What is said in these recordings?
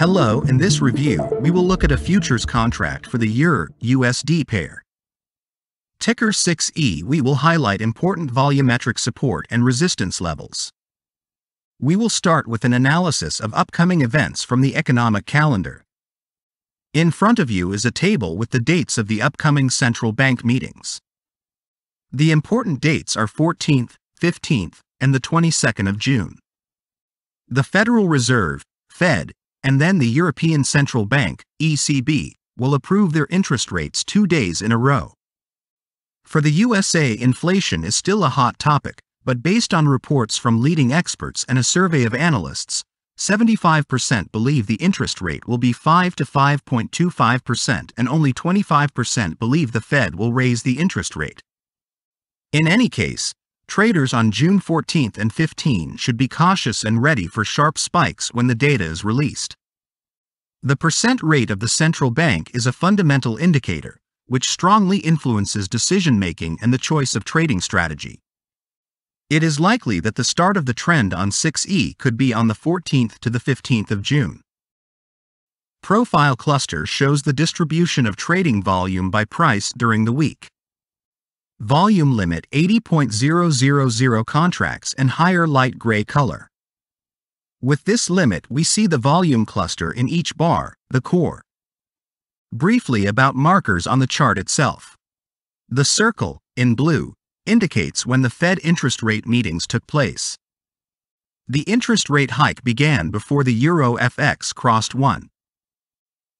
Hello, in this review, we will look at a futures contract for the EUR USD pair. Ticker 6E we will highlight important volumetric support and resistance levels. We will start with an analysis of upcoming events from the economic calendar. In front of you is a table with the dates of the upcoming central bank meetings. The important dates are 14th, 15th, and the 22nd of June. The Federal Reserve, Fed, and then the European Central Bank, ECB, will approve their interest rates two days in a row. For the USA, inflation is still a hot topic, but based on reports from leading experts and a survey of analysts, 75% believe the interest rate will be 5 to 5.25% and only 25% believe the Fed will raise the interest rate. In any case, traders on June 14 and 15 should be cautious and ready for sharp spikes when the data is released. The percent rate of the central bank is a fundamental indicator, which strongly influences decision making and the choice of trading strategy. It is likely that the start of the trend on 6E could be on the 14th to the 15th of June. Profile cluster shows the distribution of trading volume by price during the week. Volume limit 80.000 contracts and higher light gray color. With this limit we see the volume cluster in each bar, the core. Briefly about markers on the chart itself. The circle, in blue, indicates when the Fed interest rate meetings took place. The interest rate hike began before the Euro FX crossed 1.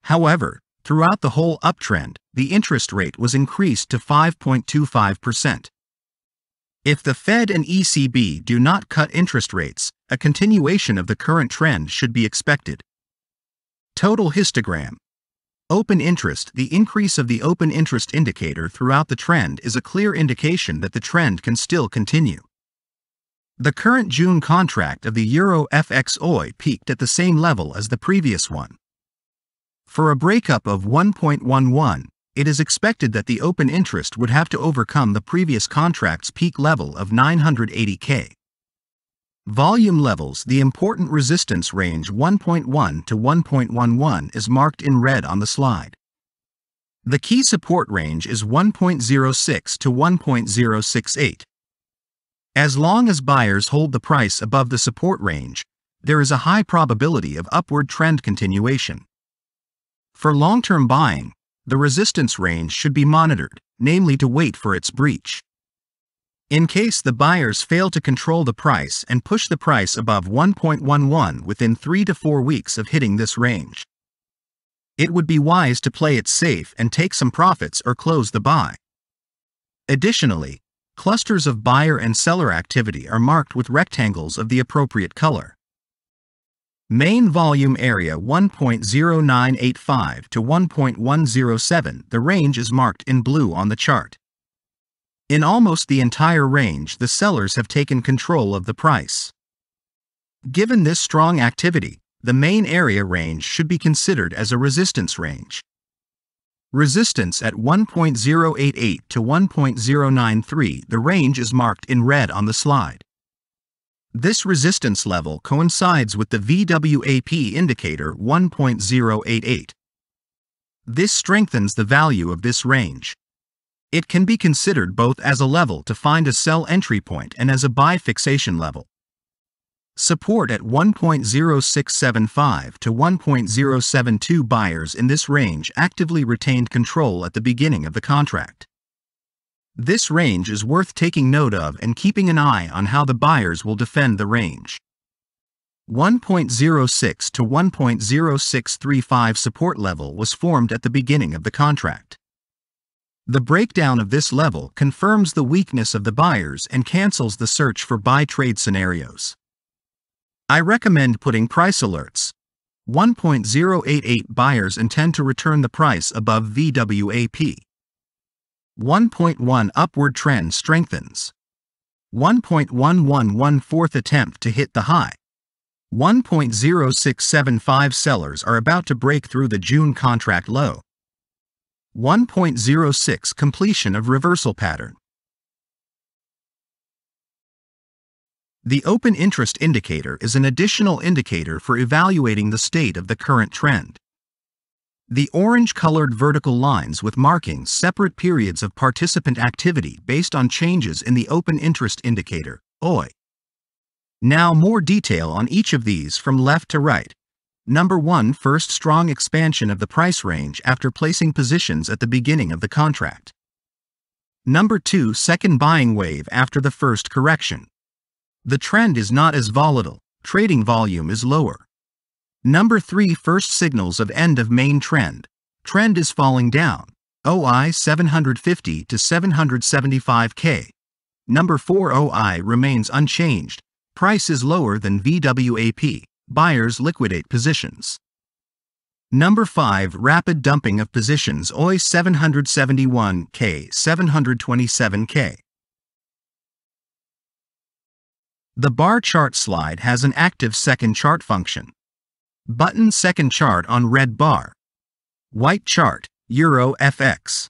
However, Throughout the whole uptrend, the interest rate was increased to 5.25%. If the Fed and ECB do not cut interest rates, a continuation of the current trend should be expected. Total histogram. Open interest The increase of the open interest indicator throughout the trend is a clear indication that the trend can still continue. The current June contract of the Euro FX OI peaked at the same level as the previous one. For a breakup of 1.11, it is expected that the open interest would have to overcome the previous contract's peak level of 980K. Volume levels The important resistance range 1.1 to 1.11 is marked in red on the slide. The key support range is 1.06 to 1.068. As long as buyers hold the price above the support range, there is a high probability of upward trend continuation. For long-term buying, the resistance range should be monitored, namely to wait for its breach. In case the buyers fail to control the price and push the price above 1.11 within 3 to 4 weeks of hitting this range. It would be wise to play it safe and take some profits or close the buy. Additionally, clusters of buyer and seller activity are marked with rectangles of the appropriate color. Main volume area 1.0985 to 1.107, the range is marked in blue on the chart. In almost the entire range, the sellers have taken control of the price. Given this strong activity, the main area range should be considered as a resistance range. Resistance at 1.088 to 1.093, the range is marked in red on the slide. This resistance level coincides with the VWAP indicator 1.088. This strengthens the value of this range. It can be considered both as a level to find a sell entry point and as a buy fixation level. Support at 1.0675 to 1.072 buyers in this range actively retained control at the beginning of the contract. This range is worth taking note of and keeping an eye on how the buyers will defend the range. 1.06 to 1.0635 support level was formed at the beginning of the contract. The breakdown of this level confirms the weakness of the buyers and cancels the search for buy trade scenarios. I recommend putting price alerts. 1.088 buyers intend to return the price above VWAP. 1.1 upward trend strengthens. 1.111 fourth attempt to hit the high. 1.0675 sellers are about to break through the June contract low. 1.06 completion of reversal pattern. The open interest indicator is an additional indicator for evaluating the state of the current trend. The orange-colored vertical lines with markings separate periods of participant activity based on changes in the open interest indicator, OI. Now more detail on each of these from left to right. Number 1 First strong expansion of the price range after placing positions at the beginning of the contract. Number 2 Second buying wave after the first correction. The trend is not as volatile, trading volume is lower. Number 3 First signals of end of main trend. Trend is falling down. OI 750 to 775K. Number 4 OI remains unchanged, Price is lower than VWAP. Buyers liquidate positions. Number 5 Rapid dumping of positions OI 771K 727K. The bar chart slide has an active second chart function. Button second chart on red bar. White chart, Euro FX.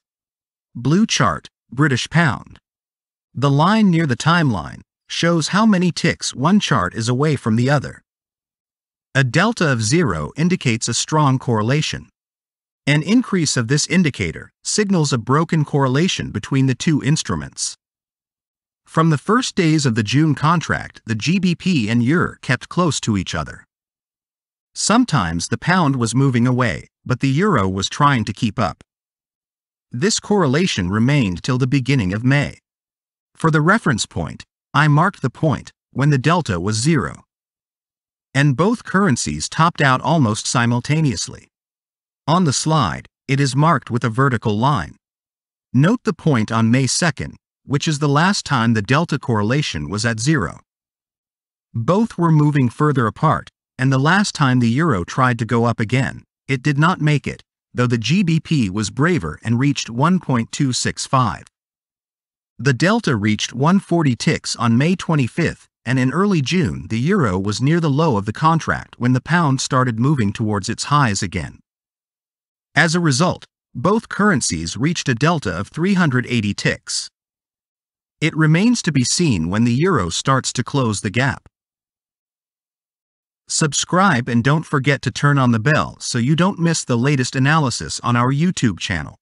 Blue chart, British Pound. The line near the timeline, shows how many ticks one chart is away from the other. A delta of zero indicates a strong correlation. An increase of this indicator signals a broken correlation between the two instruments. From the first days of the June contract, the GBP and EUR kept close to each other. Sometimes the pound was moving away, but the euro was trying to keep up. This correlation remained till the beginning of May. For the reference point, I marked the point when the delta was zero. And both currencies topped out almost simultaneously. On the slide, it is marked with a vertical line. Note the point on May 2nd, which is the last time the delta correlation was at zero. Both were moving further apart, and the last time the euro tried to go up again, it did not make it, though the GBP was braver and reached 1.265. The delta reached 140 ticks on May 25, and in early June the euro was near the low of the contract when the pound started moving towards its highs again. As a result, both currencies reached a delta of 380 ticks. It remains to be seen when the euro starts to close the gap. Subscribe and don't forget to turn on the bell so you don't miss the latest analysis on our YouTube channel.